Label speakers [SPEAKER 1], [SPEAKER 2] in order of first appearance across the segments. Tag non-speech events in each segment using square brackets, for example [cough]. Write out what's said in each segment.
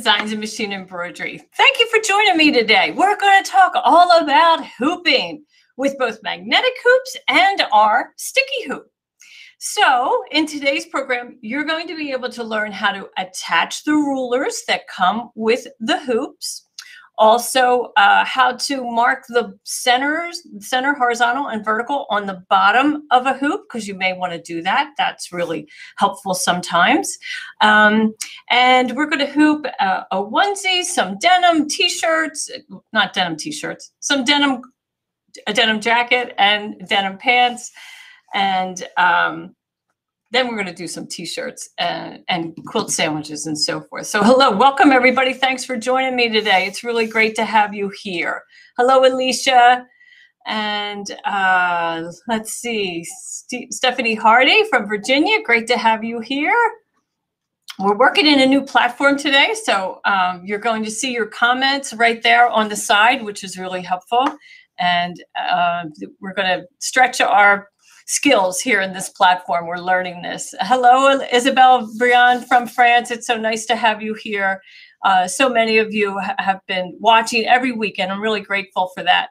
[SPEAKER 1] Designs in Machine Embroidery. Thank you for joining me today. We're going to talk all about hooping with both magnetic hoops and our sticky hoop. So, in today's program, you're going to be able to learn how to attach the rulers that come with the hoops also, uh, how to mark the centers, center horizontal and vertical on the bottom of a hoop, because you may want to do that. That's really helpful sometimes. Um, and we're going to hoop a, a onesie, some denim t-shirts, not denim t-shirts, some denim, a denim jacket and denim pants. And um, then we're going to do some t-shirts and, and, quilt sandwiches and so forth. So hello, welcome everybody. Thanks for joining me today. It's really great to have you here. Hello, Alicia. And uh, let's see, St Stephanie Hardy from Virginia. Great to have you here. We're working in a new platform today, so um, you're going to see your comments right there on the side, which is really helpful. And uh, we're going to stretch our skills here in this platform. We're learning this. Hello, Isabel Briand from France. It's so nice to have you here. Uh, so many of you ha have been watching every weekend. I'm really grateful for that.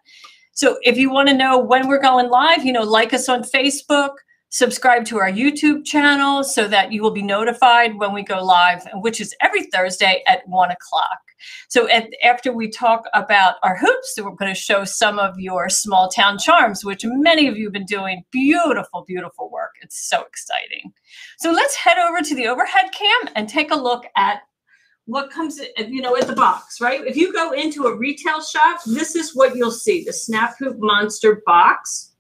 [SPEAKER 1] So if you want to know when we're going live, you know, like us on Facebook, subscribe to our YouTube channel so that you will be notified when we go live, which is every Thursday at one o'clock. So at, after we talk about our hoops, we're going to show some of your small town charms, which many of you have been doing beautiful, beautiful work. It's so exciting. So let's head over to the overhead cam and take a look at what comes, you know, at the box, right? If you go into a retail shop, this is what you'll see, the Snap Hoop Monster box.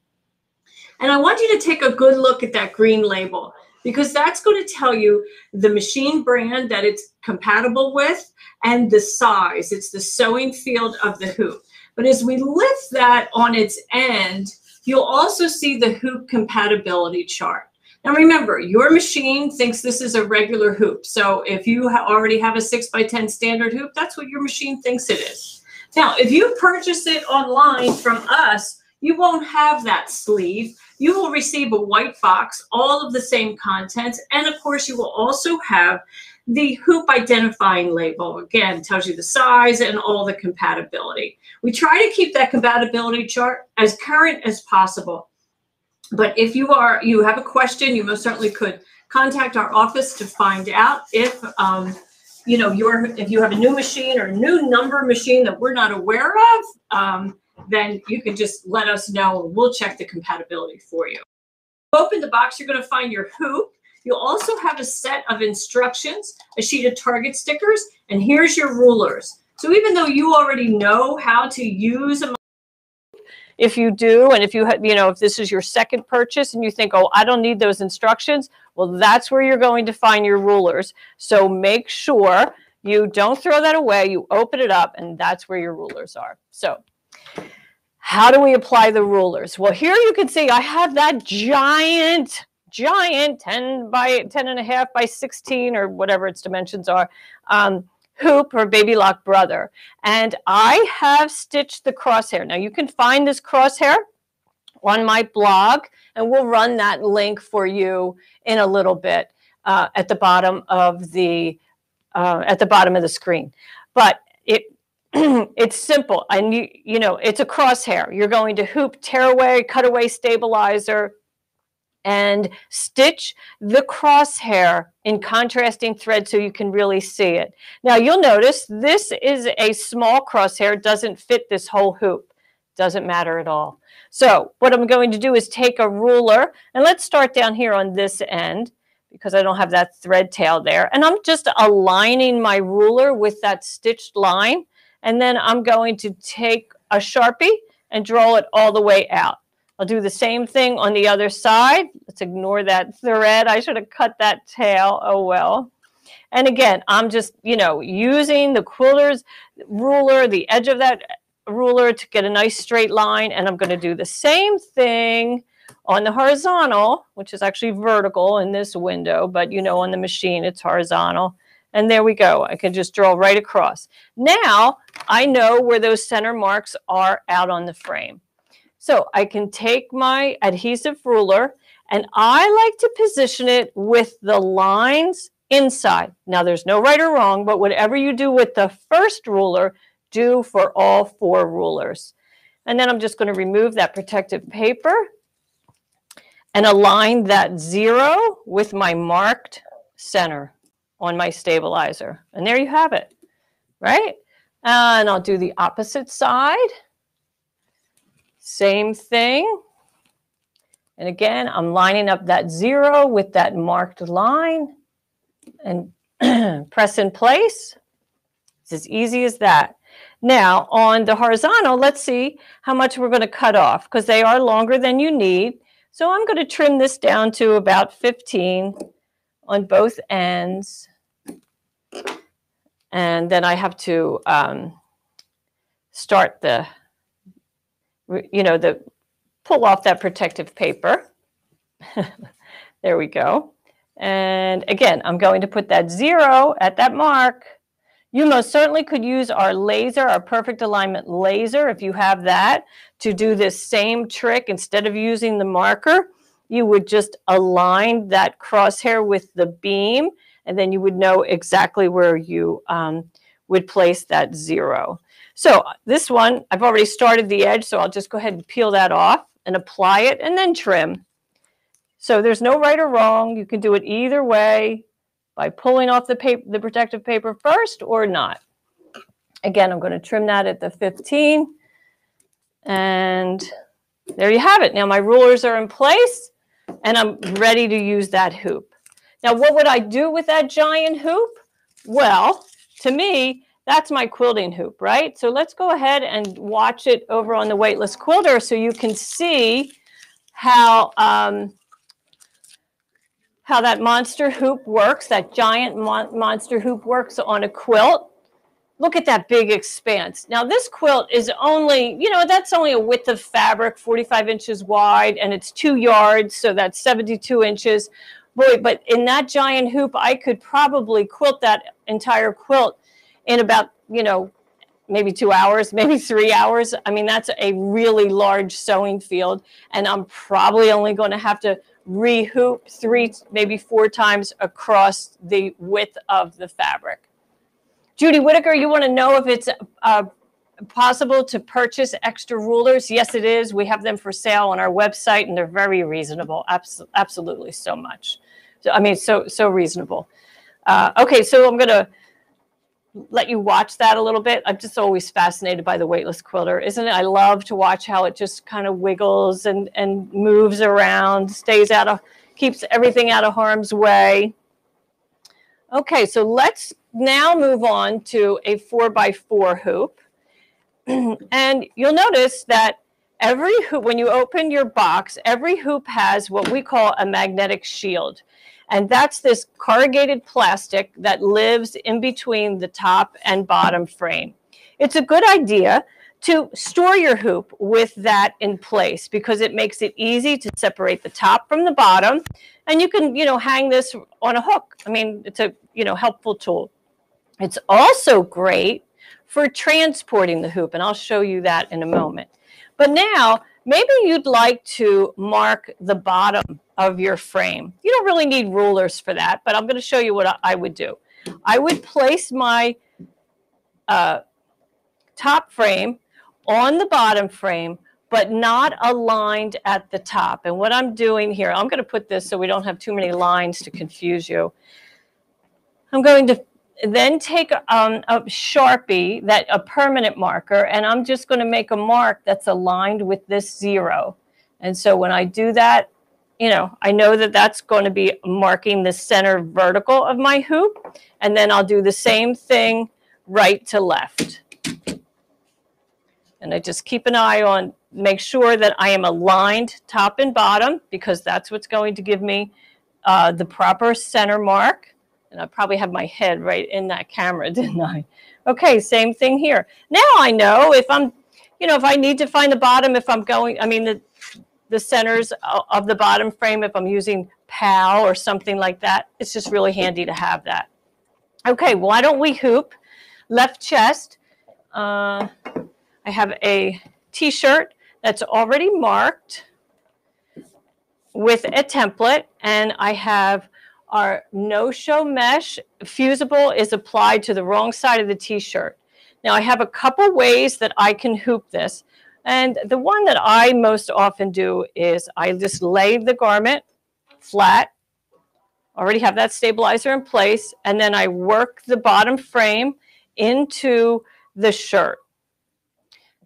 [SPEAKER 1] And I want you to take a good look at that green label because that's going to tell you the machine brand that it's compatible with and the size. It's the sewing field of the hoop. But as we lift that on its end, you'll also see the hoop compatibility chart. Now remember, your machine thinks this is a regular hoop. So if you ha already have a 6 by 10 standard hoop, that's what your machine thinks it is. Now, if you purchase it online from us, you won't have that sleeve. You will receive a white box, all of the same contents, and of course you will also have the hoop identifying label, again, tells you the size and all the compatibility. We try to keep that compatibility chart as current as possible. But if you are you have a question, you most certainly could contact our office to find out if um, you know your if you have a new machine or a new number machine that we're not aware of, um, then you can just let us know and we'll check the compatibility for you. Open the box, you're going to find your hoop You'll also have a set of instructions, a sheet of target stickers, and here's your rulers. So even though you already know how to use a if you do, and if you you know, if this is your second purchase and you think, oh, I don't need those instructions, well, that's where you're going to find your rulers. So make sure you don't throw that away. You open it up, and that's where your rulers are. So how do we apply the rulers? Well, here you can see I have that giant giant 10 by 10 and a half by 16 or whatever its dimensions are um, hoop or baby lock brother. And I have stitched the crosshair. Now you can find this crosshair on my blog and we'll run that link for you in a little bit uh, at the bottom of the uh, at the bottom of the screen. But it [clears throat] it's simple and you you know it's a crosshair. You're going to hoop tearaway, cutaway stabilizer, and stitch the crosshair in contrasting thread so you can really see it. Now you'll notice this is a small crosshair, doesn't fit this whole hoop. Doesn't matter at all. So what I'm going to do is take a ruler and let's start down here on this end because I don't have that thread tail there. And I'm just aligning my ruler with that stitched line. And then I'm going to take a Sharpie and draw it all the way out. I'll do the same thing on the other side. Let's ignore that thread. I should have cut that tail. Oh, well. And again, I'm just, you know, using the quilter's ruler, the edge of that ruler to get a nice straight line. And I'm going to do the same thing on the horizontal, which is actually vertical in this window, but you know, on the machine, it's horizontal. And there we go. I can just draw right across. Now I know where those center marks are out on the frame. So I can take my adhesive ruler and I like to position it with the lines
[SPEAKER 2] inside. Now there's no right or wrong, but whatever you do with the first ruler, do for all four rulers. And then I'm just going to remove that protective paper and align that zero with my marked center on my stabilizer. And there you have it, right? And I'll do the opposite side. Same thing. And again, I'm lining up that zero with that marked line and [clears throat] press in place. It's as easy as that. Now on the horizontal, let's see how much we're going to cut off because they are longer than you need. So I'm going to trim this down to about 15 on both ends. And then I have to um, start the, you know, the pull off that protective paper. [laughs] there we go. And again, I'm going to put that zero at that mark. You most certainly could use our laser, our perfect alignment laser, if you have that, to do this same trick. Instead of using the marker, you would just align that crosshair with the beam, and then you would know exactly where you um, would place that zero. So this one, I've already started the edge, so I'll just go ahead and peel that off and apply it and then trim. So there's no right or wrong. You can do it either way by pulling off the paper, the protective paper first or not. Again, I'm going to trim that at the 15. And there you have it. Now my rulers are in place and I'm ready to use that hoop. Now, what would I do with that giant hoop? Well, to me, that's my quilting hoop, right? So let's go ahead and watch it over on the weightless quilter so you can see how um, how that monster hoop works, that giant mon monster hoop works on a quilt. Look at that big expanse. Now this quilt is only, you know, that's only a width of fabric, 45 inches wide, and it's two yards, so that's 72 inches. Boy, but in that giant hoop, I could probably quilt that entire quilt in about, you know, maybe two hours, [laughs] maybe three hours. I mean, that's a really large sewing field, and I'm probably only going to have to rehoop three, maybe four times across the width of the fabric. Judy Whitaker, you want to know if it's uh, possible to purchase extra rulers? Yes, it is. We have them for sale on our website, and they're very reasonable. Abs absolutely, so much. So, I mean, so so reasonable. Uh, okay, so I'm to let you watch that a little bit. I'm just always fascinated by the weightless quilter, isn't it? I love to watch how it just kind of wiggles and, and moves around, stays out of, keeps everything out of harm's way. Okay, so let's now move on to a four by four hoop. [clears throat] and you'll notice that every hoop, when you open your box, every hoop has what we call a magnetic shield. And that's this corrugated plastic that lives in between the top and bottom frame. It's a good idea to store your hoop with that in place because it makes it easy to separate the top from the bottom. And you can, you know, hang this on a hook. I mean, it's a, you know, helpful tool. It's also great for transporting the hoop, and I'll show you that in a moment. But now, maybe you'd like to mark the bottom of your frame. You don't really need rulers for that, but I'm going to show you what I would do. I would place my uh, top frame on the bottom frame, but not aligned at the top. And what I'm doing here, I'm going to put this so we don't have too many lines to confuse you. I'm going to then take um, a Sharpie, that a permanent marker, and I'm just going to make a mark that's aligned with this zero. And so when I do that, you know, I know that that's going to be marking the center vertical of my hoop. And then I'll do the same thing right to left. And I just keep an eye on, make sure that I am aligned top and bottom because that's what's going to give me uh, the proper center mark. And I probably have my head right in that camera, [laughs] didn't I? Okay, same thing here. Now I know if I'm, you know, if I need to find the bottom, if I'm going, I mean, the, the centers of the bottom frame if I'm using PAL or something like that. It's just really handy to have that. Okay, why don't we hoop left chest? Uh, I have a t-shirt that's already marked with a template and I have our no-show mesh fusible is applied to the wrong side of the t-shirt. Now I have a couple ways that I can hoop this. And the one that I most often do is I just lay the garment flat, already have that stabilizer in place, and then I work the bottom frame into the shirt.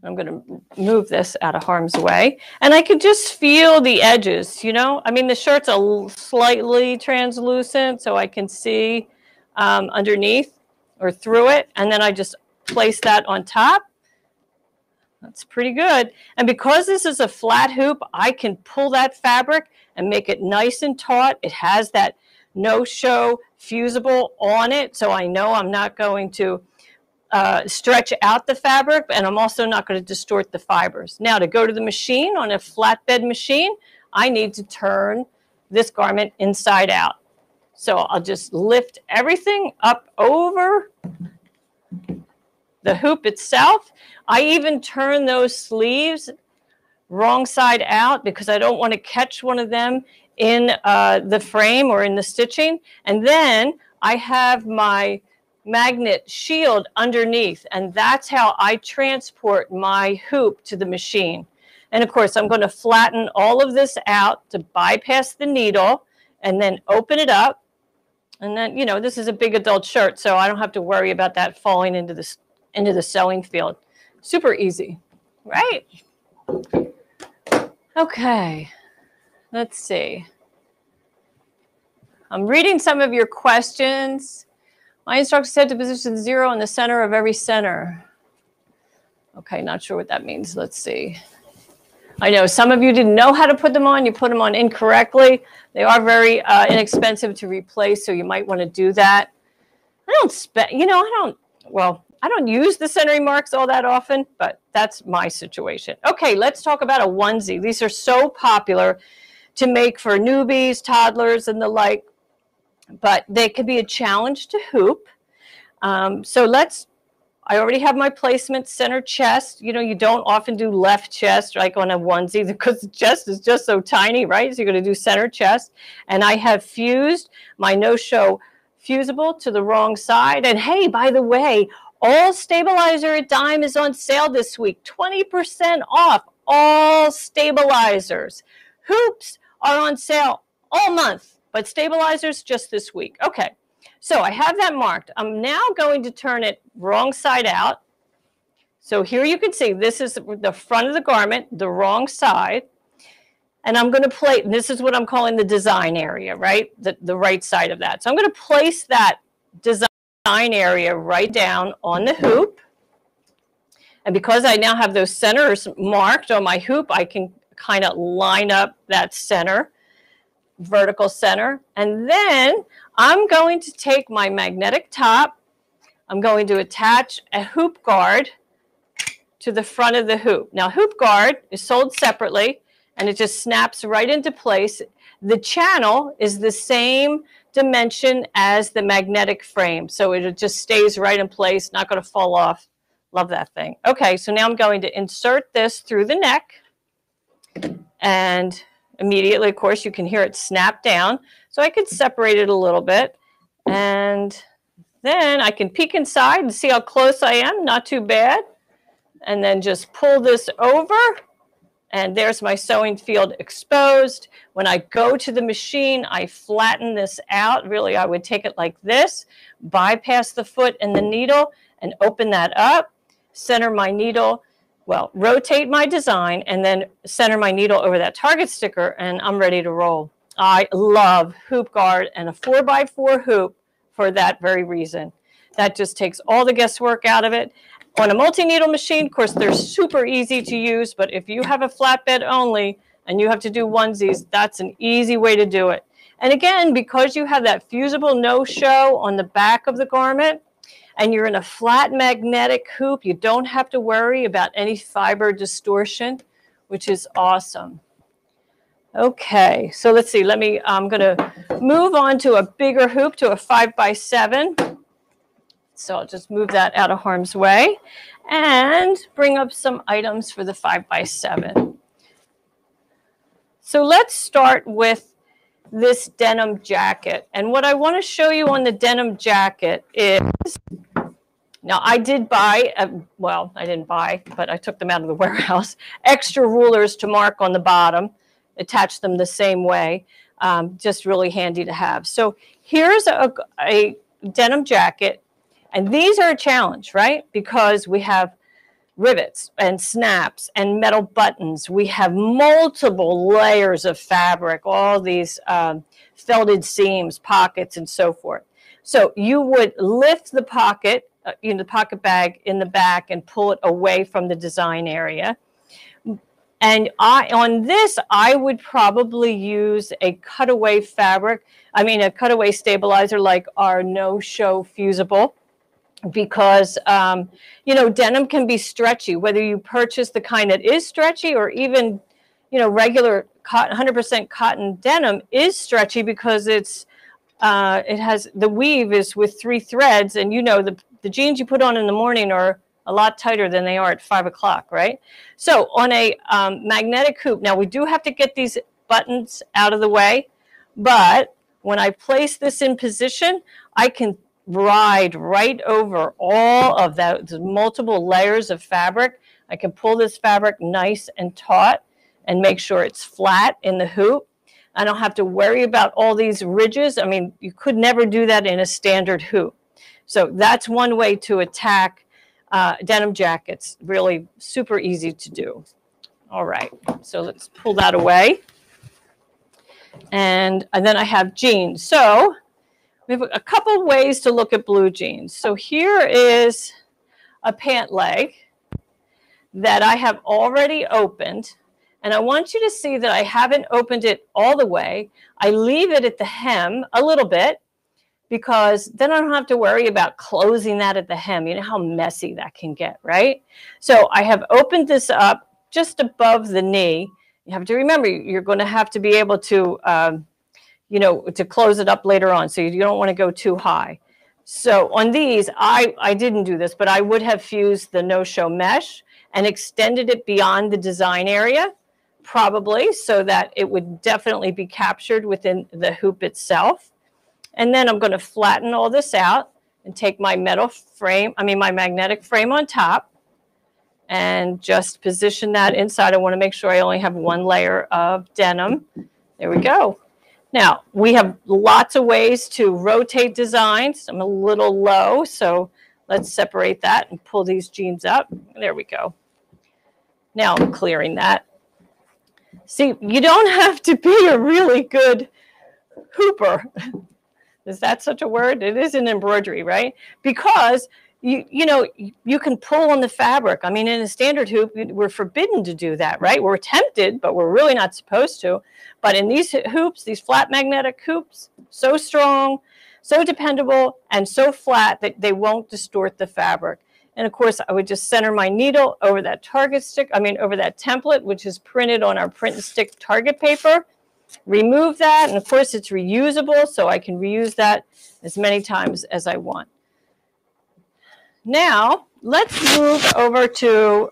[SPEAKER 2] I'm going to move this out of harm's way. And I can just feel the edges, you know? I mean, the shirt's a slightly translucent, so I can see um, underneath or through it. And then I just place that on top. That's pretty good. And because this is a flat hoop, I can pull that fabric and make it nice and taut. It has that no-show fusible on it, so I know I'm not going to uh, stretch out the fabric, and I'm also not going to distort the fibers. Now, to go to the machine on a flatbed machine, I need to turn this garment inside out. So I'll just lift everything up over the hoop itself. I even turn those sleeves wrong side out because I don't want to catch one of them in uh, the frame or in the stitching. And then I have my magnet shield underneath and that's how I transport my hoop to the machine. And of course, I'm going to flatten all of this out to bypass the needle and then open it up. And then, you know, this is a big adult shirt, so I don't have to worry about that falling into the, into the sewing field. Super easy, right? Okay, let's see. I'm reading some of your questions. My instructor said to position zero in the center of every center. Okay, not sure what that means. Let's see. I know some of you didn't know how to put them on. You put them on incorrectly. They are very uh, inexpensive to replace, so you might want to do that. I don't spend, you know, I don't, well, I don't use the centering marks all that often, but that's my situation. Okay, let's talk about a onesie. These are so popular to make for newbies, toddlers, and the like but they could be a challenge to hoop. Um, so let's, I already have my placement center chest. You know, you don't often do left chest like on a onesie [laughs] because the chest is just so tiny, right? So you're going to do center chest. And I have fused my no-show fusible to the wrong side. And hey, by the way, all stabilizer at Dime is on sale this week, 20% off all stabilizers. Hoops are on sale all month but stabilizers just this week. Okay, so I have that marked. I'm now going to turn it wrong side out. So here you can see this is the front of the garment, the wrong side. And I'm going to place, this is what I'm calling the design area, right? The, the right side of that. So I'm going to place that design area right down on the hoop. And because I now have those centers marked on my hoop, I can kind of line up that center vertical center. And then I'm going to take my magnetic top. I'm going to attach a hoop guard to the front of the hoop. Now, hoop guard is sold separately and it just snaps right into place. The channel is the same dimension as the magnetic frame. So it just stays right in place, not going to fall off. Love that thing. Okay, so now I'm going to insert this through the neck and immediately, of course, you can hear it snap down. So I could separate it a little bit. And then I can peek inside and see how close I am. Not too bad. And then just pull this over. And there's my sewing field exposed. When I go to the machine, I flatten this out. Really, I would take it like this, bypass the foot and the needle, and open that up, center my needle, well, rotate my design and then center my needle over that target sticker and I'm ready to roll. I love hoop guard and a four by four hoop for that very reason. That just takes all the guesswork out of it. On a multi-needle machine, of course, they're super easy to use, but if you have a flatbed only and you have to do onesies, that's an easy way to do it. And again, because you have that fusible no-show on the back of the garment, and you're in a flat magnetic hoop, you don't have to worry about any fiber distortion, which is awesome. Okay, so let's see. Let me, I'm going to move on to a bigger hoop, to a five by seven. So I'll just move that out of harm's way and bring up some items for the five by seven. So let's start with this denim jacket. And what I want to show you on the denim jacket is, now I did buy, a, well, I didn't buy, but I took them out of the [laughs] warehouse, extra rulers to mark on the bottom, attach them the same way. Um, just really handy to have. So here's a, a denim jacket. And these are a challenge, right? Because we have rivets and snaps and metal buttons. We have multiple layers of fabric, all these um, felted seams, pockets, and so forth. So you would lift the pocket, uh, the pocket bag in the back and pull it away from the design area. And I, on this, I would probably use a cutaway fabric. I mean, a cutaway stabilizer like our no-show fusible because um, you know denim can be stretchy whether you purchase the kind that is stretchy or even you know regular cotton 100% cotton denim is stretchy because it's uh, it has the weave is with three threads and you know the, the jeans you put on in the morning are a lot tighter than they are at five o'clock right so on a um, magnetic hoop now we do have to get these buttons out of the way but when I place this in position I can ride right over all of those multiple layers of fabric. I can pull this fabric nice and taut and make sure it's flat in the hoop. I don't have to worry about all these ridges. I mean, you could never do that in a standard hoop. So that's one way to attack uh, denim jackets. Really super easy to do. All right, so let's pull that away. And, and then I have jeans. So we have a couple ways to look at blue jeans. So here is a pant leg that I have already opened. And I want you to see that I haven't opened it all the way. I leave it at the hem a little bit because then I don't have to worry about closing that at the hem. You know how messy that can get, right? So I have opened this up just above the knee. You have to remember, you're going to have to be able to um, you know, to close it up later on. So you don't want to go too high. So on these, I, I didn't do this, but I would have fused the no-show mesh and extended it beyond the design area, probably, so that it would definitely be captured within the hoop itself. And then I'm going to flatten all this out and take my metal frame, I mean my magnetic frame on top, and just position that inside. I want to make sure I only have one layer of denim. There we go. Now, we have lots of ways to rotate designs. I'm a little low, so let's separate that and pull these jeans up. There we go. Now I'm clearing that. See, you don't [laughs] have to be a really good hooper. Is that such a word? It is in embroidery, right? Because you you know you can pull on the fabric. I mean in a standard hoop we're forbidden to do that right? We're tempted but we're really not supposed to. But in these hoops these flat magnetic hoops so strong so dependable and so flat that they won't distort the fabric. And of course i would just center my needle over that target stick i mean over that template which is printed on our print and stick target paper remove that and of course it's reusable so i can reuse that as many times as i want now, let's move over to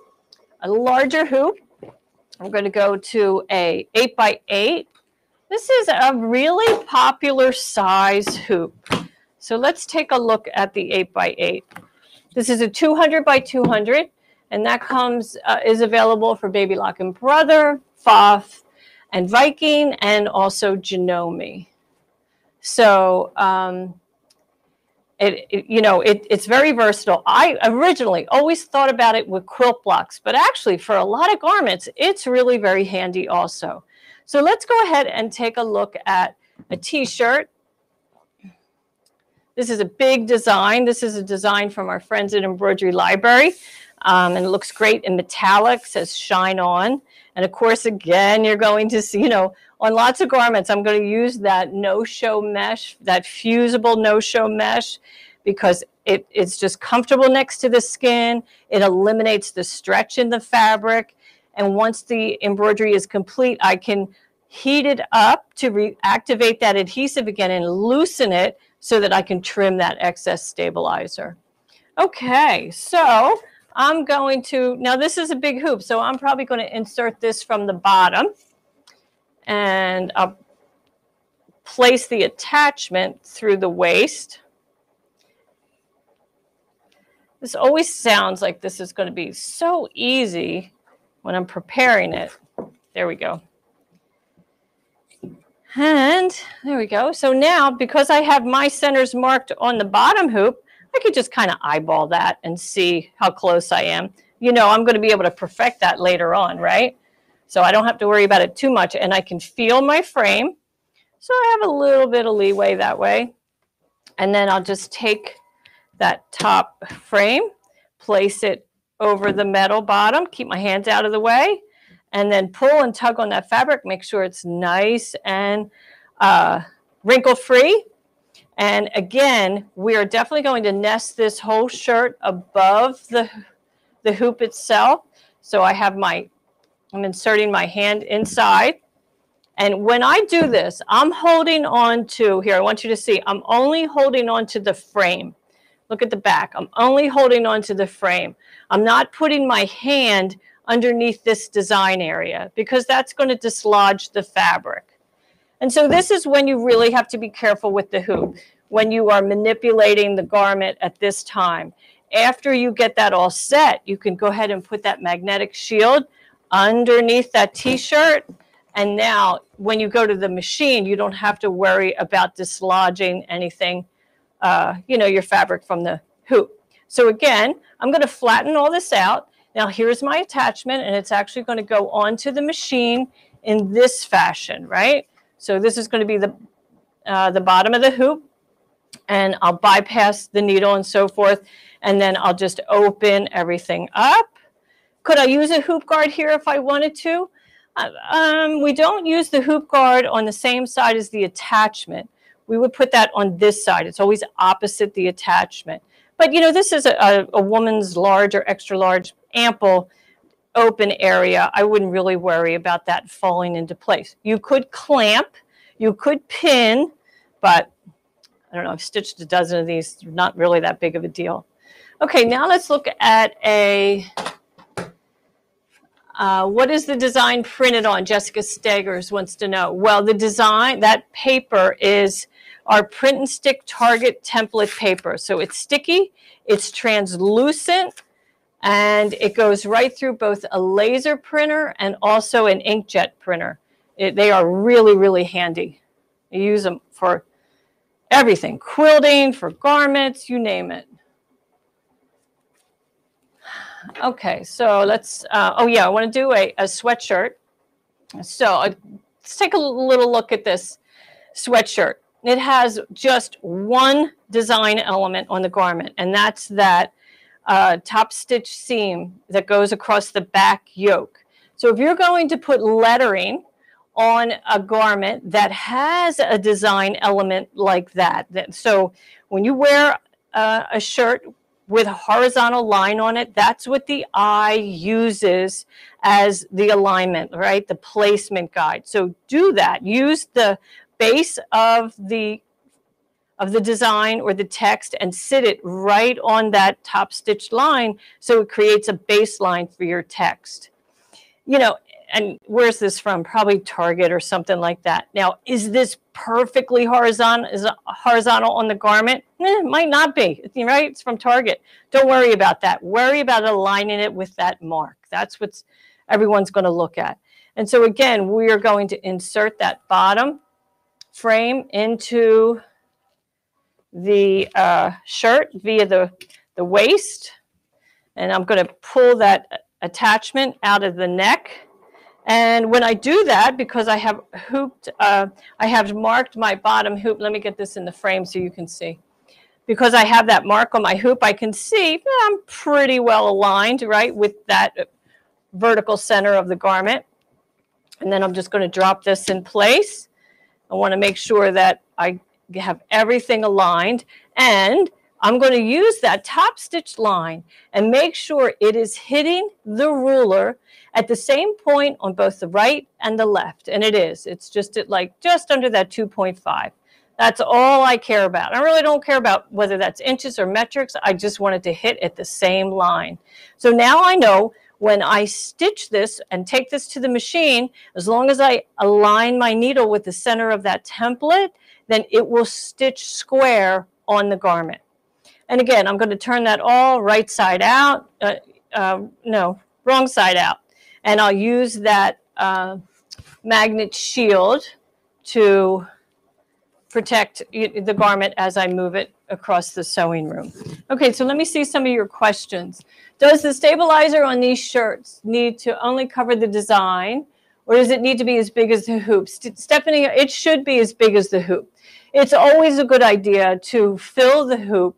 [SPEAKER 2] a larger hoop. I'm going to go to a 8 by 8 This is a really popular size hoop. So let's take a look at the 8 by 8 This is a 200 by 200 and that comes uh, is available for Baby Lock and Brother, Pfaff, and Viking, and also Janome. So um, it, it, you know it, it's very versatile. I originally always thought about it with quilt blocks but actually for a lot of garments it's really very handy also. So let's go ahead and take a look at a t-shirt. This is a big design. This is a design from our friends at embroidery library um, and it looks great in metallic says shine on and of course again you're going to see you know on lots of garments, I'm going to use that no-show mesh, that fusible no-show mesh, because it, it's just comfortable next to the skin. It eliminates the stretch in the fabric. And once the embroidery is complete, I can heat it up to reactivate that adhesive again and loosen it so that I can trim that excess stabilizer. Okay, so I'm going to, now this is a big hoop, so I'm probably going to insert this from the bottom and I'll place the attachment through the waist. This always sounds like this is going to be so easy when I'm preparing it. There we go. And there we go. So now, because I have my centers marked on the bottom hoop, I could just kind of eyeball that and see how close I am. You know, I'm going to be able to perfect that later on, right? So I don't have to worry about it too much. And I can feel my frame. So I have a little bit of leeway that way. And then I'll just take that top frame, place it over the metal bottom, keep my hands out of the way, and then pull and tug on that fabric. Make sure it's nice and uh, wrinkle free. And again, we are definitely going to nest this whole shirt above the, the hoop itself. So I have my, I'm inserting my hand inside. And when I do this, I'm holding on to, here, I want you to see, I'm only holding on to the frame. Look at the back. I'm only holding on to the frame. I'm not putting my hand underneath this design area because that's going to dislodge the fabric. And so this is when you really have to be careful with the hoop, when you are manipulating the garment at this time. After you get that all set, you can go ahead and put that magnetic shield underneath that t-shirt. And now when you go to the machine, you don't have to worry about dislodging anything uh, you know, your fabric from the hoop. So again, I'm going to flatten all this out. Now here's my attachment and it's actually going to go onto the machine in this fashion, right? So this is going to be the, uh, the bottom of the hoop and I'll bypass the needle and so forth. And then I'll just open everything up. Could I use a hoop guard here if I wanted to? Uh, um, we don't use the hoop guard on the same side as the attachment we would put that on this side. It's always opposite the attachment. But you know, this is a, a, a woman's large or extra large, ample open area. I wouldn't really worry about that falling into place. You could clamp, you could pin, but I don't know, I've stitched a dozen of these, not really that big of a deal. Okay, now let's look at a, uh, what is the design printed on? Jessica Staggers wants to know. Well, the design, that paper is our print and stick target template paper. So it's sticky, it's translucent, and it goes right through both a laser printer and also an inkjet printer. It, they are really, really handy. You use them for everything, quilting, for garments, you name it. Okay, so let's, uh, oh yeah, I want to do a, a sweatshirt. So uh, let's take a little look at this sweatshirt it has just one design element on the garment, and that's that uh, top stitch seam that goes across the back yoke. So if you're going to put lettering on a garment that has a design element like that, that so when you wear uh, a shirt with a horizontal line on it, that's what the eye uses as the alignment, right? The placement guide. So do that. Use the base of the of the design or the text and sit it right on that top stitched line so it creates a baseline for your text. You know, and where's this from? Probably Target or something like that. Now, is this perfectly horizontal? Is horizontal on the garment? Eh, it might not be, right? It's from Target. Don't worry about that. Worry about aligning it with that mark. That's what everyone's going to look at. And so again, we are going to insert that bottom frame into the uh, shirt via the, the waist. And I'm going to pull that attachment out of the neck. And when I do that, because I have hooped, uh, I have marked my bottom hoop. Let me get this in the frame so you can see. Because I have that mark on my hoop, I can see I'm pretty well aligned, right, with that vertical center of the garment. And then I'm just going to drop this in place. I want to make sure that I have everything aligned and I'm going to use that top stitch line and make sure it is hitting the ruler at the same point on both the right and the left. And it is. It's just at like just under that 2.5. That's all I care about. I really don't care about whether that's inches or metrics. I just want it to hit at the same line. So now I know when I stitch this and take this to the machine, as long as I align my needle with the center of that template, then it will stitch square on the garment. And again, I'm going to turn that all right side out. Uh, uh, no, wrong side out. And I'll use that uh, magnet shield to protect the garment as I move it across the sewing room. Okay, so let me see some of your questions. Does the stabilizer on these shirts need to only cover the design or does it need to be as big as the hoop? Stephanie, it should be as big as the hoop. It's always a good idea to fill the hoop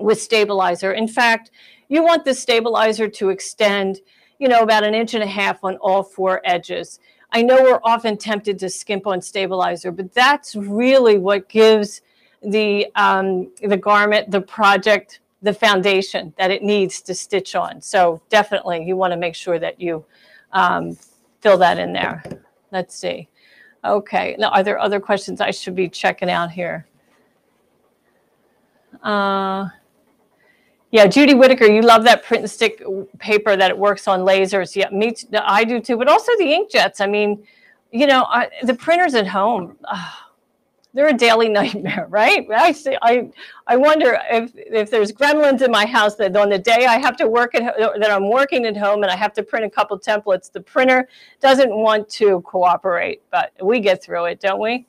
[SPEAKER 2] with stabilizer. In fact, you want the stabilizer to extend, you know, about an inch and a half on all four edges. I know we're often tempted to skimp on stabilizer, but that's really what gives the um, the garment, the project, the foundation that it needs to stitch on. So definitely, you want to make sure that you um, fill that in there. Let's see. Okay. Now, are there other questions I should be checking out here? Uh, yeah, Judy Whitaker, you love that print and stick paper that it works on lasers. Yeah, me, too, I do too. But also the inkjets. I mean, you know, I, the printers at home, uh, they're a daily [laughs] nightmare, right? I see, I, I wonder if if there's gremlins in my house that on the day I have to work at that I'm working at home and I have to print a couple templates, the printer doesn't want to cooperate, but we get through it, don't we?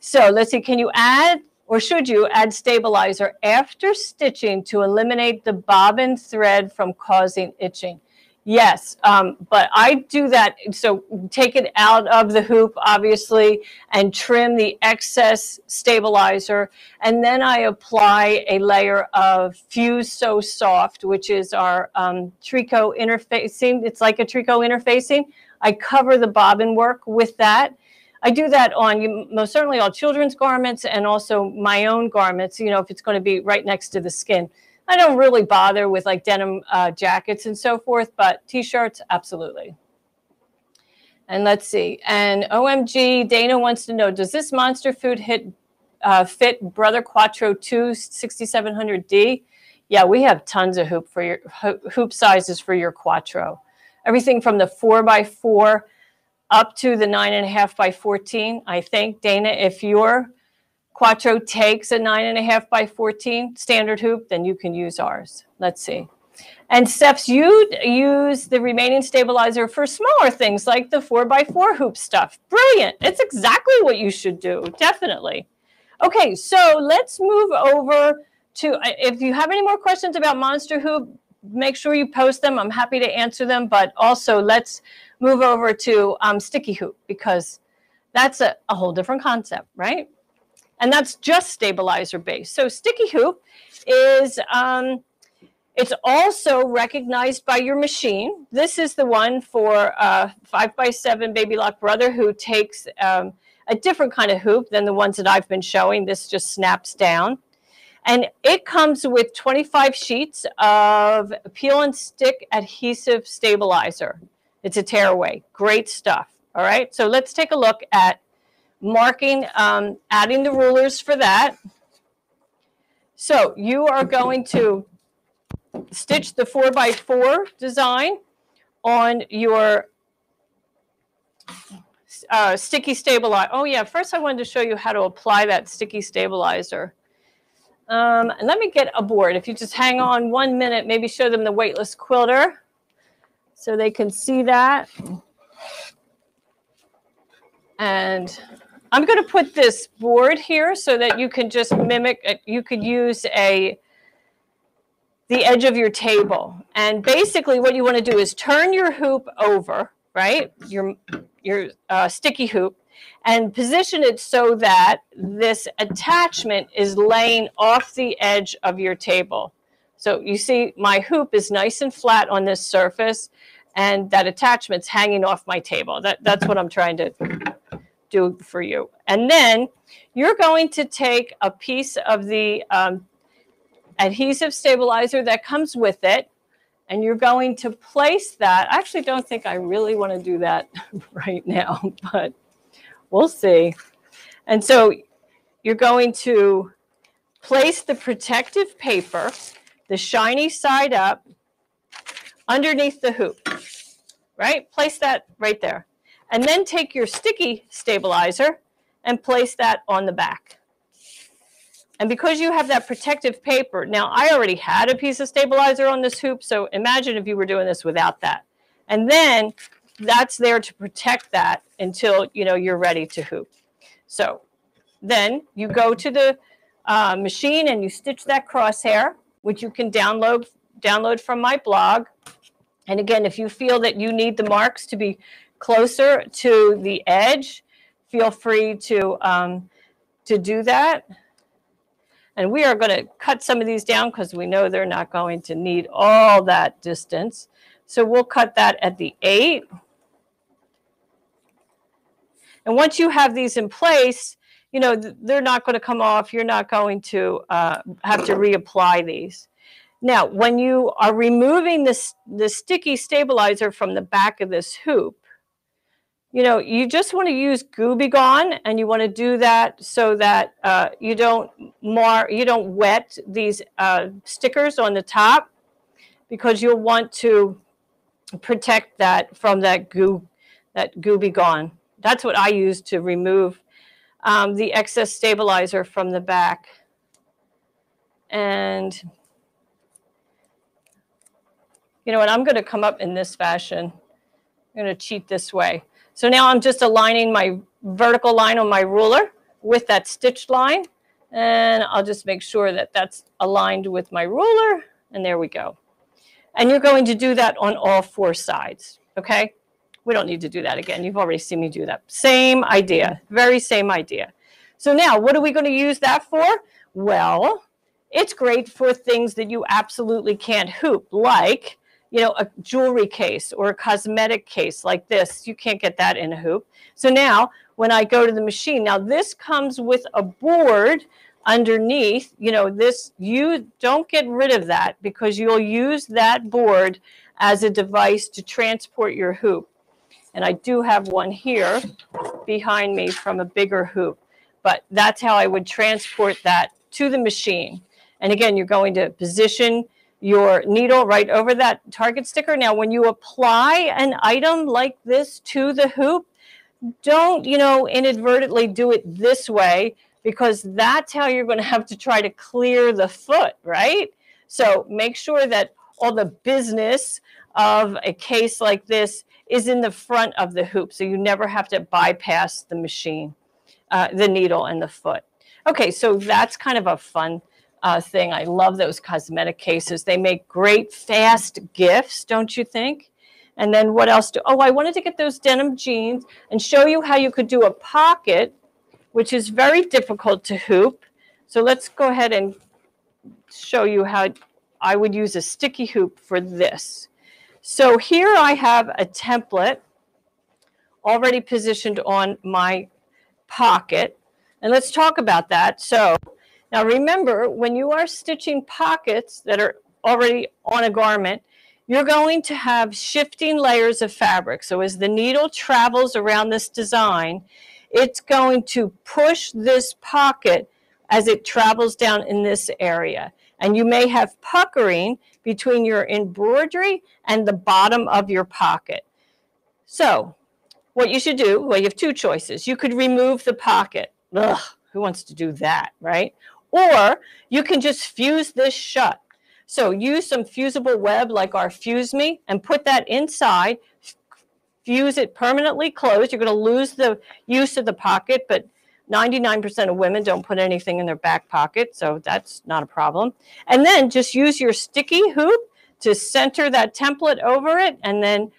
[SPEAKER 2] So let's see. Can you add or should you add stabilizer after stitching to eliminate the bobbin thread from causing itching? Yes, um, but I do that. So take it out of the hoop, obviously, and trim the excess stabilizer. And then I apply a layer of Fuse So Soft, which is our um, tricot interfacing. It's like a tricot interfacing. I cover the bobbin work with that. I do that on most certainly all children's garments and also my own garments, you know, if it's going to be right next to the skin. I don't really bother with like denim uh, jackets and so forth, but t-shirts, absolutely. And let's see. And OMG, Dana wants to know, does this monster food hit uh, fit Brother Quattro 2 6700D? Yeah, we have tons of hoop for your hoop sizes for your Quattro. Everything from the four by four up to the nine and a half by 14. I think, Dana, if your Quattro takes a nine and a half by 14 standard hoop, then you can use ours. Let's see. And Steps, you use the remaining stabilizer for smaller things like the four by four hoop stuff. Brilliant. It's exactly what you should do. Definitely. Okay, so let's move over to, if you have any more questions about Monster Hoop, make sure you post them. I'm happy to answer them, but also let's move over to um, sticky hoop because that's a, a whole different concept, right? And that's just stabilizer based. So sticky hoop is, um, it's also recognized by your machine. This is the one for uh, 5 by 7 Baby Lock Brother who takes um, a different kind of hoop than the ones that I've been showing. This just snaps down. And it comes with 25 sheets of peel and stick adhesive stabilizer. It's a tearaway. Great stuff. All right. So let's take a look at marking, um, adding the rulers for that. So you are going to stitch the four by four design on your uh, sticky stabilizer. Oh yeah, first I wanted to show you how to apply that sticky stabilizer. Um, and let me get a board. If you just hang on one minute, maybe show them the weightless quilter so they can see that. And I'm going to put this board here so that you can just mimic, uh, you could use a the edge of your table. And basically what you want to do is turn your hoop over, right? Your, your uh, sticky hoop and position it so that this attachment is laying off the edge of your table. So you see my hoop is nice and flat on this surface and that attachment's hanging off my table. That, that's what I'm trying to do for you. And then you're going to take a piece of the um, adhesive stabilizer that comes with it, and you're going to place that. I actually don't think I really want to do that [laughs] right now, [laughs] but we'll see. And so you're going to place the protective paper, the shiny side up, underneath the hoop, right? Place that right there. And then take your sticky stabilizer and place that on the back. And because you have that protective paper, now I already had a piece of stabilizer on this hoop, so imagine if you were doing this without that. And then that's there to protect that until you know you're ready to hoop. So then you go to the uh, machine and you stitch that crosshair, which you can download download from my blog. And again, if you feel that you need the marks to be closer to the edge, feel free to um, to do that. And we are going to cut some of these down because we know they're not going to need all that distance. So we'll cut that at the eight. And once you have these in place, you know, they're not going to come off. You're not going to uh, have to reapply these. Now, when you are removing this, the sticky stabilizer from the back of this hoop, you know, you just want to use Gooby Gone, and you want to do that so that uh, you don't mar, you don't wet these uh, stickers on the top, because you'll want to protect that from that goo, that Gooby Gone. That's what I use to remove um, the excess stabilizer from the back. And you know what, I'm going to come up in this fashion. I'm going to cheat this way. So now I'm just aligning my vertical line on my ruler with that stitched line. And I'll just make sure that that's aligned with my ruler. And there we go. And you're going to do that on all four sides, okay? We don't need to do that again. You've already seen me do that. Same idea, very same idea. So now, what are we going to use that for? Well, it's great for things that you absolutely can't hoop, like you know, a jewelry case or a cosmetic case like this. You can't get that in a hoop. So now when I go to the machine, now this comes with a board underneath, you know, this, you don't get rid of that because you'll use that board as a device to transport your hoop. And I do have one here behind me from a bigger hoop, but that's how I would transport that to the machine. And again, you're going to position your needle right over that target sticker. Now, when you apply an item like this to the hoop, don't, you know, inadvertently do it this way because that's how you're going to have to try to clear the foot, right? So make sure that all the business of a case like this is in the front of the hoop so you never have to bypass the machine, uh, the needle and the foot. Okay, so that's kind of a fun uh, thing. I love those cosmetic cases. They make great fast gifts, don't you think? And then what else do, oh, I wanted to get those denim jeans and show you how you could do a pocket, which is very difficult to hoop. So let's go ahead and show you how I would use a sticky hoop for this. So here I have a template already positioned on my pocket. And let's talk about that. So now remember, when you are stitching pockets that are already on a garment, you're going to have shifting layers of fabric. So as the needle travels around this design, it's going to push this pocket as it travels down in this area. And you may have puckering between your embroidery and the bottom of your pocket. So what you should do, well, you have two choices. You could remove the pocket. Ugh, who wants to do that, right? Or you can just fuse this shut. So use some fusible web like our Fuse Me and put that inside, fuse it permanently closed. You're going to lose the use of the pocket, but 99% of women don't put anything in their back pocket, so that's not a problem. And then just use your sticky hoop to center that template over it and then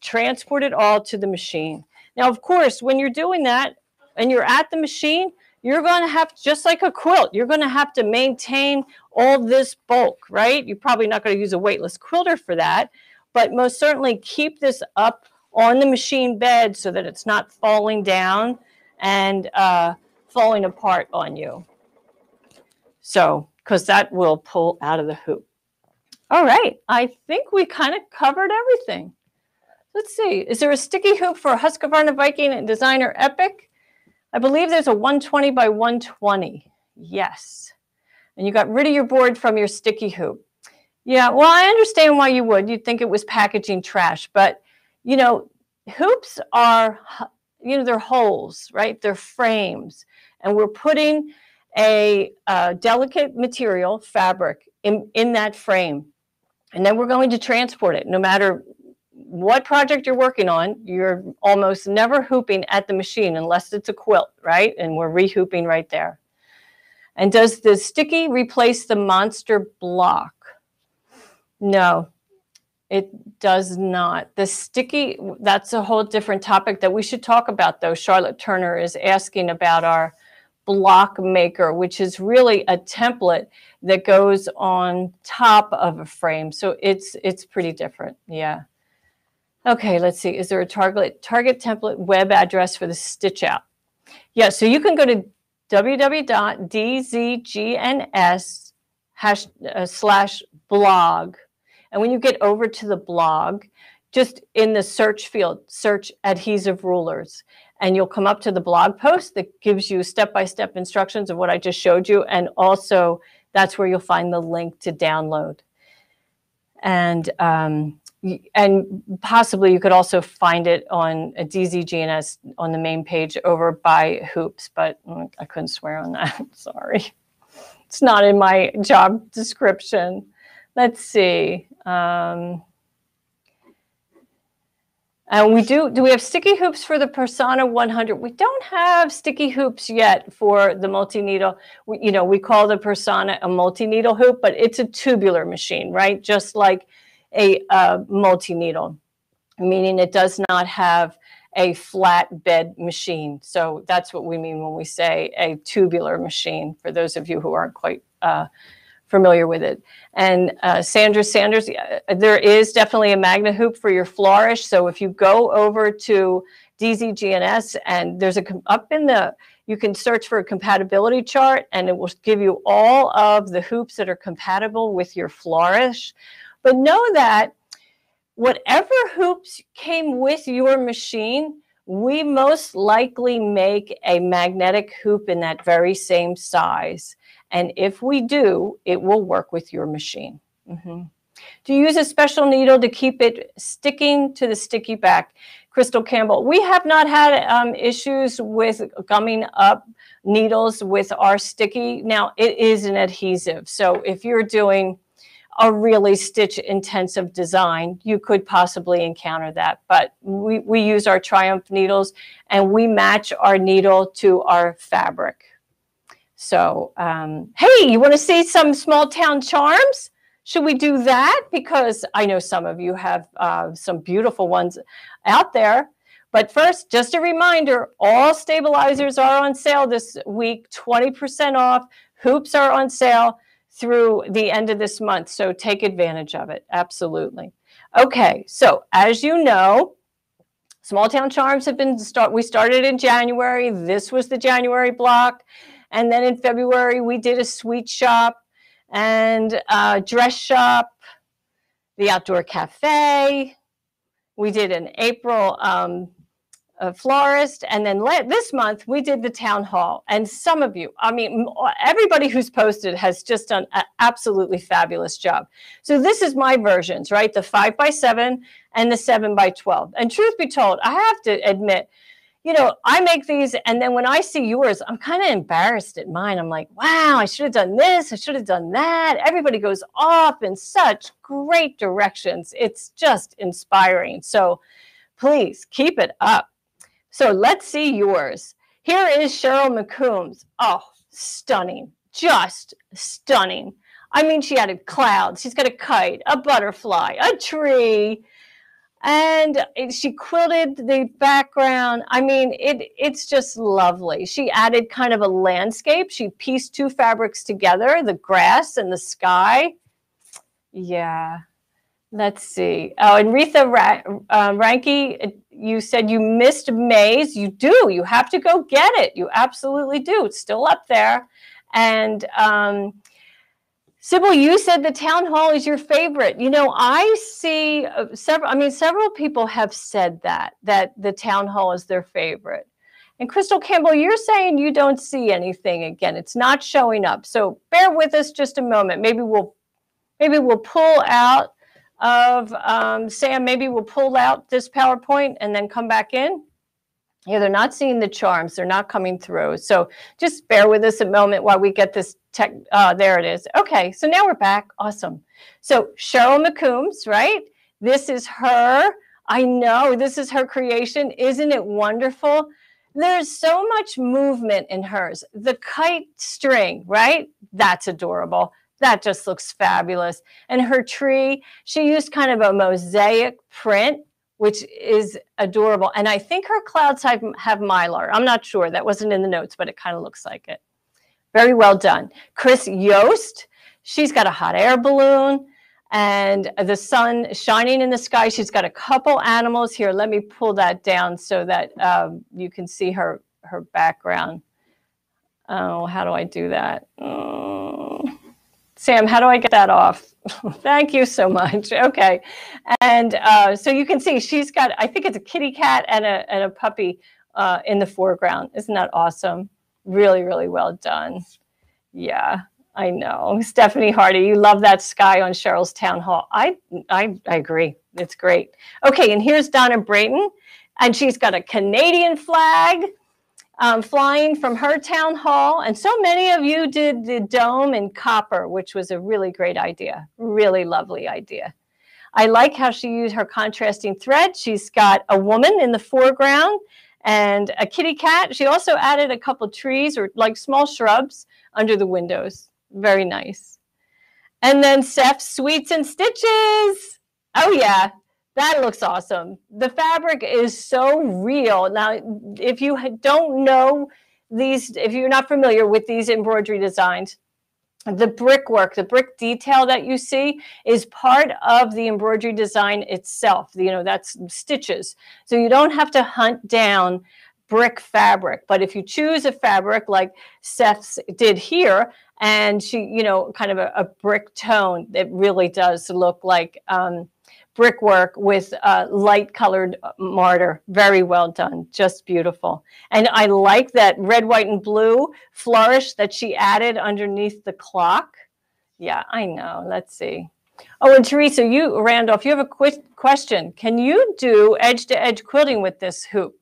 [SPEAKER 2] transport it all to the machine. Now, of course, when you're doing that and you're at the machine, you're going to have just like a quilt you're going to have to maintain all this bulk right? You're probably not going to use a weightless quilter for that but most certainly keep this up on the machine bed so that it's not falling down and uh, falling apart on you. So because that will pull out of the hoop. All right i think we kind of covered everything. Let's see is there a sticky hoop for husqvarna viking and designer epic I believe there's a 120 by 120. Yes. And you got rid of your board from your sticky hoop. Yeah, well, I understand why you would. You'd think it was packaging trash, but you know, hoops are, you know, they're holes, right? They're frames, and we're putting a, a delicate material, fabric, in in that frame, and then we're going to transport it. No matter what project you're working on, you're almost never hooping at the machine unless it's a quilt, right? And we're rehooping right there. And does the sticky replace the monster block? No, it does not. The sticky, that's a whole different topic that we should talk about, though. Charlotte Turner is asking about our block maker, which is really a template that goes on top of a frame. So it's it's pretty different. Yeah. Okay, let's see. Is there a target target template web address for the stitch out? Yeah, so you can go to www.dzgns hash, uh, slash blog and when you get over to the blog, just in the search field, search adhesive rulers. And you'll come up to the blog post that gives you step by step instructions of what I just showed you. And also, that's where you'll find the link to download. And um, and possibly you could also find it on a DZGNS on the main page over by hoops, but I couldn't swear on that. [laughs] Sorry. It's not in my job description. Let's see. Um, and we do, do we have sticky hoops for the Persona 100? We don't have sticky hoops yet for the multi-needle. We, you know, we call the Persona a multi-needle hoop, but it's a tubular machine, right? Just like a uh, multi-needle, meaning it does not have a flat bed machine. So that's what we mean when we say a tubular machine, for those of you who aren't quite uh, familiar with it. And uh, Sandra Sanders, there is definitely a Magna hoop for your flourish. So if you go over to DZGNS and there's a up in the, you can search for a compatibility chart and it will give you all of the hoops that are compatible with your flourish. But know that whatever hoops came with your machine, we most likely make a magnetic hoop in that very same size. And if we do, it will work with your machine. Mm-hmm. Do you use a special needle to keep it sticking to the sticky back? Crystal Campbell, we have not had um, issues with gumming up needles with our sticky. Now, it is an adhesive. So if you're doing a really stitch intensive design, you could possibly encounter that. But we, we use our Triumph needles and we match our needle to our fabric. So, um, hey, you want to see some small town charms? Should we do that? Because I know some of you have uh, some beautiful ones out there. But first, just a reminder all stabilizers are on sale this week 20% off. Hoops are on sale through the end of this month. So take advantage of it. Absolutely. Okay, so as you know, Small Town Charms have been start. We started in January. This was the January block. And then in February, we did a sweet shop and dress shop, the outdoor cafe. We did an April um, florist. And then this month, we did the town hall. And some of you, I mean, uh, everybody who's posted has just done an absolutely fabulous job. So this is my versions, right? The five by seven and the seven by 12. And truth be told, I have to admit, you know, I make these, and then when I see yours, I'm kind of embarrassed at mine. I'm like, wow, I should have done this, I should have done that. Everybody goes off in such great directions. It's just inspiring. So please keep it up. So let's see yours. Here is Cheryl McCombs. Oh, stunning, just stunning. I mean, she added clouds, she's got a kite, a butterfly, a tree and she quilted the background. I mean, it it's just lovely. She added kind of a landscape. She pieced two fabrics together, the grass and the sky. Yeah. Let's see. Oh, and Retha Ra- uh, Ranky, you said you missed May's. You do. You have to go get it. You absolutely do. It's still up there. And um, Sybil, you said the town hall is your favorite. You know, I see uh, several, I mean, several people have said that, that the town hall is their favorite. And Crystal Campbell, you're saying you don't see anything again. It's not showing up. So bear with us just a moment. Maybe we'll maybe we'll pull out of um, Sam, maybe we'll pull out this PowerPoint and then come back in. Yeah, they're not seeing the charms. They're not coming through. So just bear with us a moment while we get this tech. Uh, there it is. Okay, so now we're back. Awesome. So Cheryl McCombs, right? This is her. I know this is her creation. Isn't it wonderful? There's so much movement in hers. The kite string, right? That's adorable. That just looks fabulous. And her tree, she used kind of a mosaic print which is adorable. And I think her clouds have, have mylar. I'm not sure. That wasn't in the notes, but it kind of looks like it. Very well done. Chris Yost, she's got a hot air balloon and the sun shining in the sky. She's got a couple animals here. Let me pull that down so that um, you can see her, her background. Oh, how do I do that? Mm. Sam, how do I get that off? [laughs] Thank you so much. Okay. And uh, so you can see she's got, I think it's a kitty cat and a, and a puppy uh, in the foreground. Isn't that awesome? Really, really well done. Yeah, I know. Stephanie Hardy, you love that sky on Cheryl's Town Hall. I, I, I agree. It's great. Okay, and here's Donna Brayton, and she's got a Canadian flag um, flying from her town hall. And so many of you did the dome in copper, which was a really great idea, really lovely idea. I like how she used her contrasting thread. She's got a woman in the foreground and a kitty cat. She also added a couple trees or like small shrubs under the windows. Very nice. And then Seth Sweets and Stitches. Oh, yeah. That looks awesome. The fabric is so real. Now, if you don't know these, if you're not familiar with these embroidery designs, the brickwork, the brick detail that you see is part of the embroidery design itself. You know, that's stitches. So you don't have to hunt down brick fabric. But if you choose a fabric like Seth did here, and she, you know, kind of a, a brick tone, that really does look like um, brickwork with uh, light colored mortar. Very well done, just beautiful. And I like that red, white, and blue flourish that she added underneath the clock. Yeah, I know. Let's see. Oh, and Teresa, you, Randolph, you have a quick question. Can you do edge-to-edge quilting with this hoop?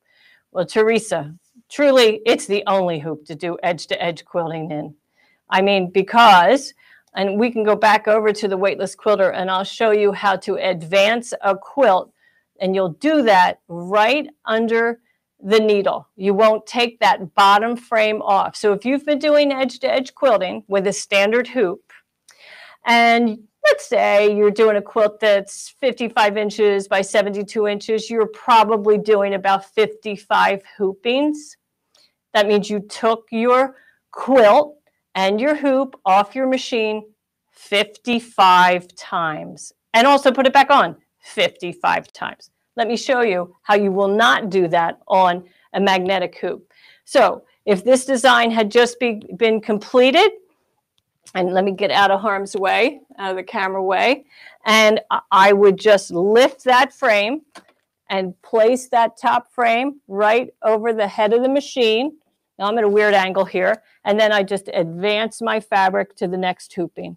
[SPEAKER 2] Well, Teresa, truly, it's the only hoop to do edge-to-edge quilting in. I mean, because and we can go back over to the weightless quilter and I'll show you how to advance a quilt. And you'll do that right under the needle. You won't take that bottom frame off. So if you've been doing edge to edge quilting with a standard hoop, and let's say you're doing a quilt that's 55 inches by 72 inches, you're probably doing about 55 hoopings. That means you took your quilt and your hoop off your machine 55 times and also put it back on 55 times. Let me show you how you will not do that on a magnetic hoop. So if this design had just be, been completed, and let me get out of harm's way, out of the camera way, and I would just lift that frame and place that top frame right over the head of the machine now I'm at a weird angle here. And then I just advance my fabric to the next hooping.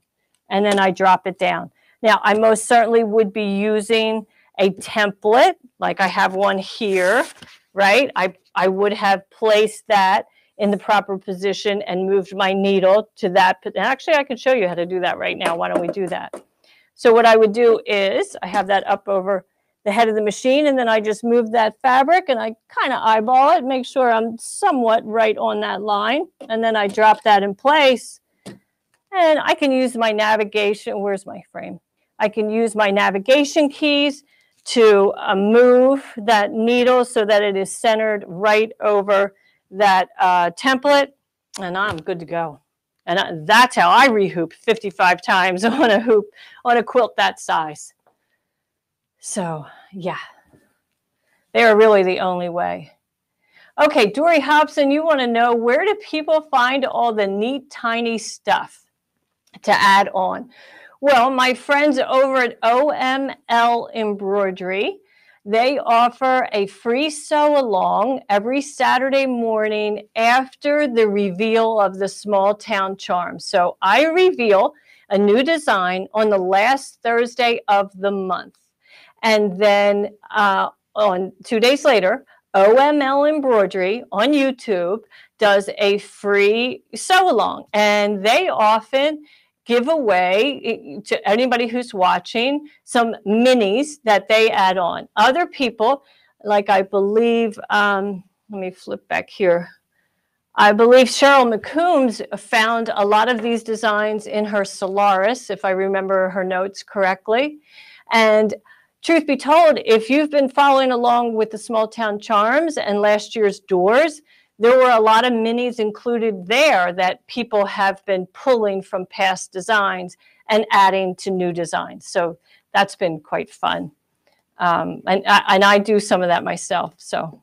[SPEAKER 2] And then I drop it down. Now I most certainly would be using a template, like I have one here, right? I, I would have placed that in the proper position and moved my needle to that. Actually, I can show you how to do that right now. Why don't we do that? So what I would do is I have that up over the head of the machine and then I just move that fabric and I kind of eyeball it, make sure I'm somewhat right on that line. And then I drop that in place and I can use my navigation. Where's my frame? I can use my navigation keys to uh, move that needle so that it is centered right over that uh, template and I'm good to go. And that's how I rehoop 55 times [laughs] on a hoop on a quilt that size. So, yeah, they are really the only way. Okay, Dory Hobson, you want to know where do people find all the neat, tiny stuff to add on? Well, my friends over at OML Embroidery, they offer a free sew along every Saturday morning after the reveal of the small town charm. So I reveal a new design on the last Thursday of the month. And then uh, on two days later, OML Embroidery on YouTube does a free sew along, and they often give away to anybody who's watching some minis that they add on. Other people, like I believe, um, let me flip back here. I believe Cheryl McCombs found a lot of these designs in her Solaris, if I remember her notes correctly. And truth be told, if you've been following along with the Small Town Charms and last year's doors, there were a lot of minis included there that people have been pulling from past designs and adding to new designs. So that's been quite fun. Um, and, and I do some of that myself. So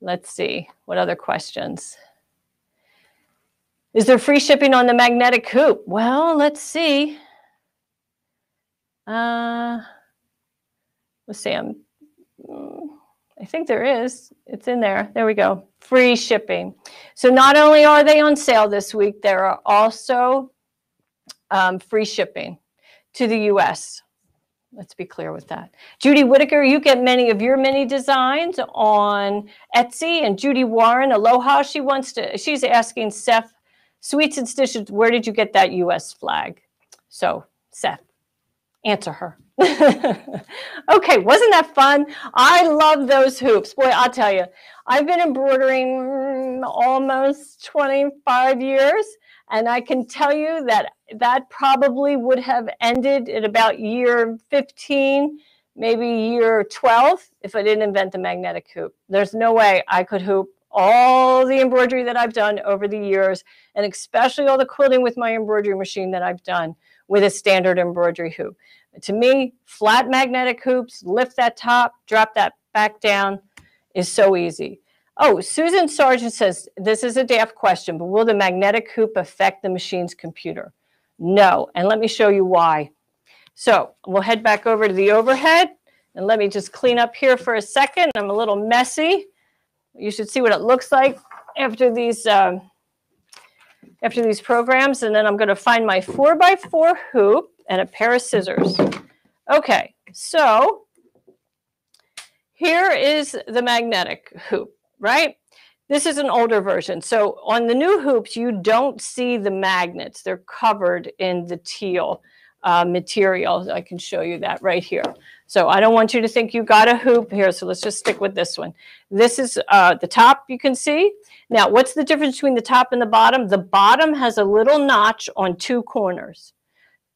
[SPEAKER 2] let's see, what other questions? Is there free shipping on the magnetic hoop? Well, let's see. Uh, let's see. I'm, mm, I think there is. It's in there. There we go. Free shipping. So not only are they on sale this week, there are also um, free shipping to the U.S. Let's be clear with that. Judy Whitaker, you get many of your mini designs on Etsy, and Judy Warren, Aloha, she wants to. She's asking Seth Sweets and Stitches, where did you get that US flag? So, Seth, answer her. [laughs] okay, wasn't that fun? I love those hoops. Boy, I'll tell you, I've been embroidering almost 25 years, and I can tell you that that probably would have ended at about year 15, maybe year 12, if I didn't invent the magnetic hoop. There's no way I could hoop all the embroidery that I've done over the years, and especially all the quilting with my embroidery machine that I've done with a standard embroidery hoop. To me, flat magnetic hoops, lift that top, drop that back down is so easy. Oh, Susan Sargent says, this is a daft question, but will the magnetic hoop affect the machine's computer? No, and let me show you why. So we'll head back over to the overhead, and let me just clean up here for a second. I'm a little messy. You should see what it looks like after these um, after these programs. And then I'm going to find my four by four hoop and a pair of scissors. Okay, so here is the magnetic hoop, right? This is an older version. So on the new hoops, you don't see the magnets. They're covered in the teal uh, material. I can show you that right here. So I don't want you to think you got a hoop here. So let's just stick with this one. This is uh, the top you can see. Now, what's the difference between the top and the bottom? The bottom has a little notch on two corners.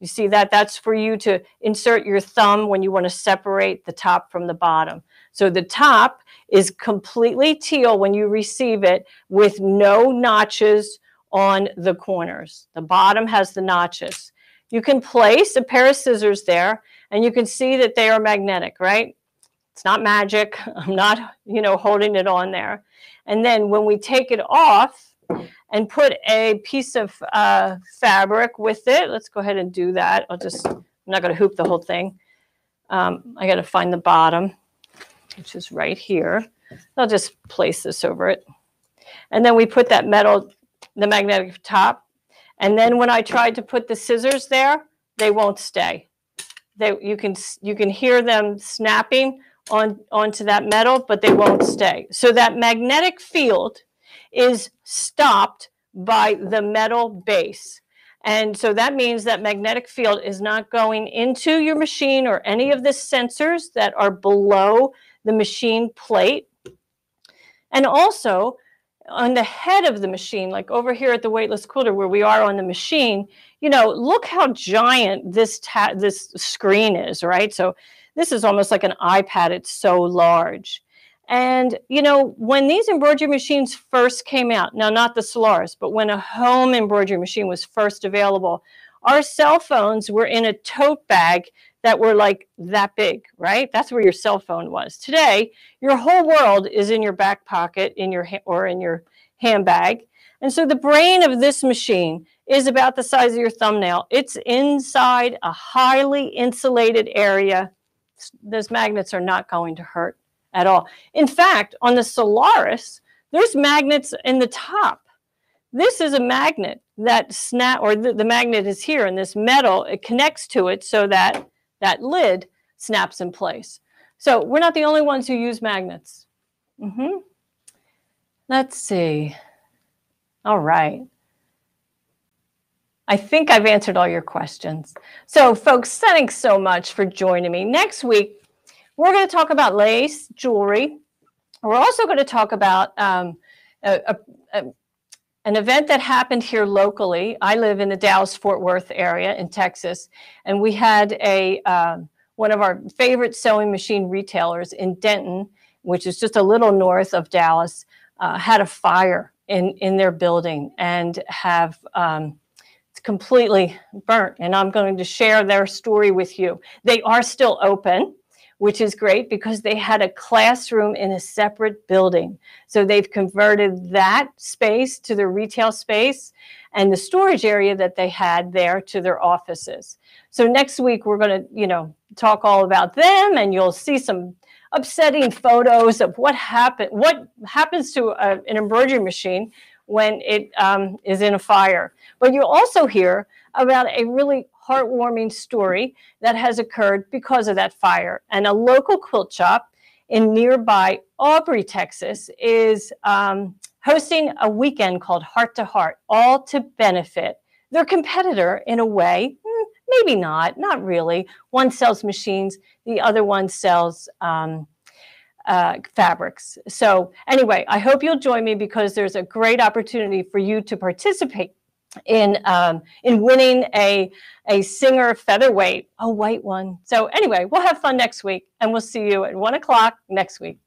[SPEAKER 2] You see that? That's for you to insert your thumb when you want to separate the top from the bottom. So the top is completely teal when you receive it with no notches on the corners. The bottom has the notches. You can place a pair of scissors there and you can see that they are magnetic, right? It's not magic. [laughs] I'm not, you know, holding it on there. And then when we take it off and put a piece of uh, fabric with it, let's go ahead and do that. I'll just, I'm not going to hoop the whole thing. Um, I got to find the bottom, which is right here. I'll just place this over it. And then we put that metal, the magnetic top. And then when I tried to put the scissors there, they won't stay. They, you can you can hear them snapping on onto that metal, but they won't stay. So that magnetic field is stopped by the metal base. And so that means that magnetic field is not going into your machine or any of the sensors that are below the machine plate. And also, on the head of the machine, like over here at the weightless quilter where we are on the machine, you know, look how giant this this screen is, right? So this is almost like an iPad. It's so large. And, you know, when these embroidery machines first came out, now not the Solaris, but when a home embroidery machine was first available, our cell phones were in a tote bag that were like that big, right? That's where your cell phone was. Today, your whole world is in your back pocket, in your or in your handbag. And so the brain of this machine is about the size of your thumbnail. It's inside a highly insulated area. Those magnets are not going to hurt at all. In fact, on the Solaris, there's magnets in the top this is a magnet that snap, or the, the magnet is here, and this metal, it connects to it so that that lid snaps in place. So we're not the only ones who use magnets. Mm-hmm. Let's see. All right. I think I've answered all your questions. So, folks, thanks so much for joining me. Next week, we're going to talk about lace jewelry. We're also going to talk about um, a, a, a, an event that happened here locally. I live in the Dallas Fort Worth area in Texas, and we had a um, one of our favorite sewing machine retailers in Denton, which is just a little north of Dallas, uh, had a fire in in their building and have um, completely burnt. And I'm going to share their story with you. They are still open, which is great because they had a classroom in a separate building. So they've converted that space to their retail space and the storage area that they had there to their offices. So next week we're going to, you know, talk all about them and you'll see some upsetting photos of what happened what happens to a, an embroidery machine when it um, is in a fire. But you also hear about a really heartwarming story that has occurred because of that fire. And a local quilt shop in nearby Aubrey, Texas, is um, hosting a weekend called Heart to Heart, all to benefit their competitor in a way. Hmm, maybe not, not really. One sells machines, the other one sells um, uh, fabrics. So, anyway, I hope you'll join me because there's a great opportunity for you to participate in um, in winning a a Singer featherweight, a white one. So, anyway, we'll have fun next week, and we'll see you at one o'clock next week.